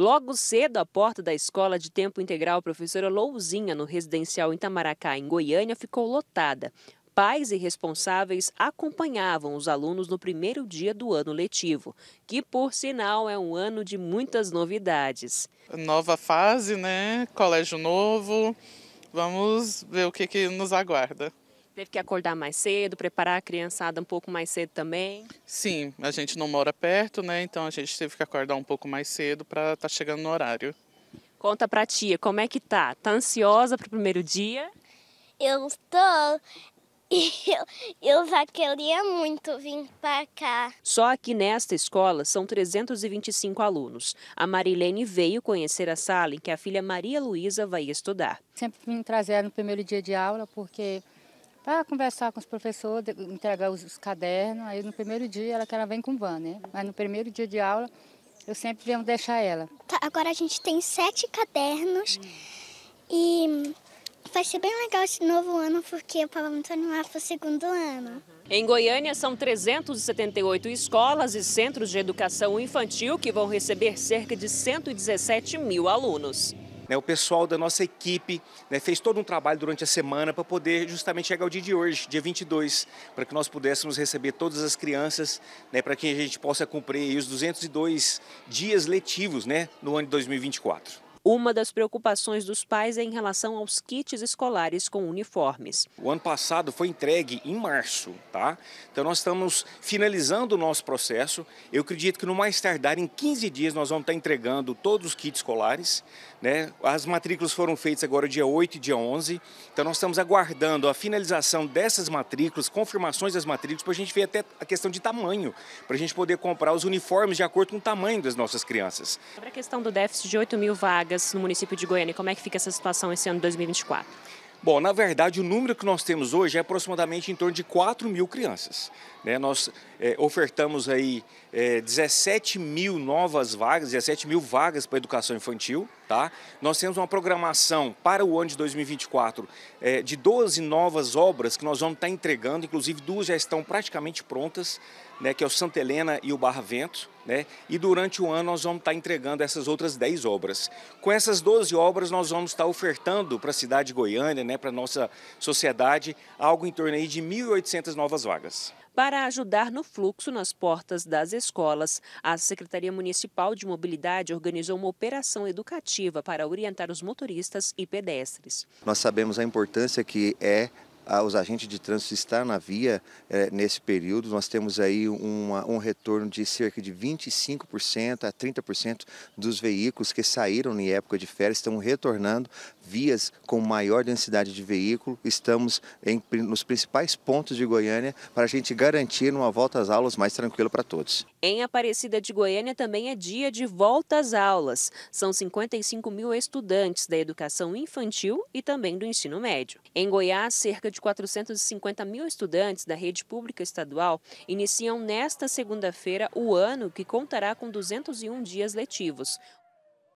Logo cedo, a porta da escola de tempo integral professora Louzinha, no residencial Itamaracá, em Goiânia, ficou lotada. Pais e responsáveis acompanhavam os alunos no primeiro dia do ano letivo, que, por sinal, é um ano de muitas novidades. Nova fase, né? Colégio novo. Vamos ver o que, que nos aguarda. Teve que acordar mais cedo, preparar a criançada um pouco mais cedo também? Sim, a gente não mora perto, né? Então a gente teve que acordar um pouco mais cedo para estar tá chegando no horário. Conta pra tia, como é que tá? Tá ansiosa pro primeiro dia? Eu estou. Eu, eu já queria muito vir para cá. Só aqui nesta escola são 325 alunos. A Marilene veio conhecer a sala em que a filha Maria Luísa vai estudar. Sempre vim trazer no primeiro dia de aula, porque para conversar com os professores, entregar os, os, cadernos. Aí no primeiro dia ela que ela vem com van, né? Mas no primeiro dia de aula eu sempre venho deixar ela. Tá, agora a gente tem sete cadernos hum. e Vai ser bem legal esse novo ano porque eu estava muito animada para o segundo ano. Em Goiânia, são 378 escolas e centros de educação infantil que vão receber cerca de 117 mil alunos. Né, o pessoal da nossa equipe né, fez todo um trabalho durante a semana para poder justamente chegar ao dia de hoje, dia 22, para que nós pudéssemos receber todas as crianças, né, para que a gente possa cumprir os 202 dias letivos né, no ano de 2024. Uma das preocupações dos pais é em relação aos kits escolares com uniformes. O ano passado foi entregue em março, tá? Então nós estamos finalizando o nosso processo. Eu acredito que no mais tardar, em 15 dias, nós vamos estar entregando todos os kits escolares. Né? As matrículas foram feitas agora dia 8 e dia 11. Então nós estamos aguardando a finalização dessas matrículas, confirmações das matrículas, para a gente ver até a questão de tamanho, para a gente poder comprar os uniformes de acordo com o tamanho das nossas crianças. Sobre a questão do déficit de 8 mil vagas, vagas no município de Goiânia. Como é que fica essa situação esse ano de 2024? Bom, na verdade, o número que nós temos hoje é aproximadamente em torno de 4 mil crianças. Né? Nós é, ofertamos aí é, 17 mil novas vagas, 17 mil vagas para educação infantil. Tá? Nós temos uma programação para o ano de 2024 é, de 12 novas obras que nós vamos estar entregando, inclusive duas já estão praticamente prontas, né, que é o Santa Helena e o Barra Vento. Né? E durante o ano nós vamos estar entregando essas outras 10 obras. Com essas 12 obras nós vamos estar ofertando para a cidade de Goiânia, né, para a nossa sociedade, algo em torno aí de 1.800 novas vagas. Para ajudar no fluxo nas portas das escolas, a Secretaria Municipal de Mobilidade organizou uma operação educativa para orientar os motoristas e pedestres. Nós sabemos a importância que é os agentes de trânsito estar na via é, nesse período. Nós temos aí uma, um retorno de cerca de 25% a 30% dos veículos que saíram em época de férias estão retornando vias com maior densidade de veículo. Estamos em, nos principais pontos de Goiânia para a gente garantir uma volta às aulas mais tranquila para todos. Em Aparecida de Goiânia também é dia de volta às aulas. São 55 mil estudantes da educação infantil e também do ensino médio. Em Goiás, cerca de 450 mil estudantes da rede pública estadual iniciam nesta segunda-feira o ano que contará com 201 dias letivos.